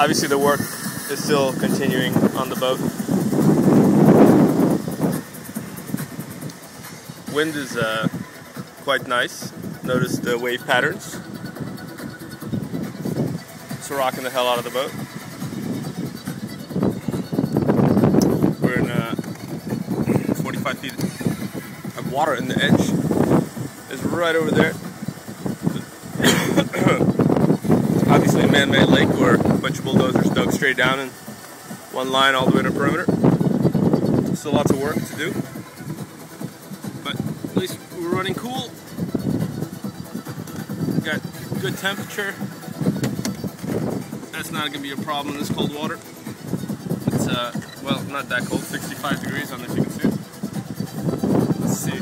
Obviously the work is still continuing on the boat. Wind is uh, quite nice. Notice the wave patterns. It's rocking the hell out of the boat. We're in uh, 45 feet of water and the edge is right over there. A man-made lake where a bunch of bulldozers dug straight down in one line all the way to perimeter. Still lots of work to do. But at least we're running cool. Got good temperature. That's not gonna be a problem in this cold water. It's uh well not that cold, 65 degrees on this you can see. Let's see.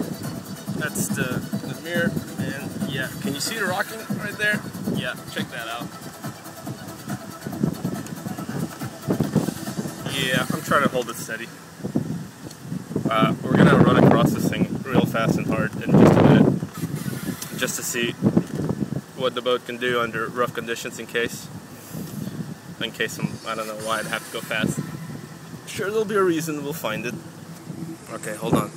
That's the, the mirror and yeah, can you see the rocking right there? Yeah, check that out. Yeah, I'm trying to hold it steady. Uh, we're gonna run across this thing real fast and hard in just a minute, just to see what the boat can do under rough conditions in case, in case I'm, I don't know why I'd have to go fast. Sure, there'll be a reason, we'll find it. Okay, hold on.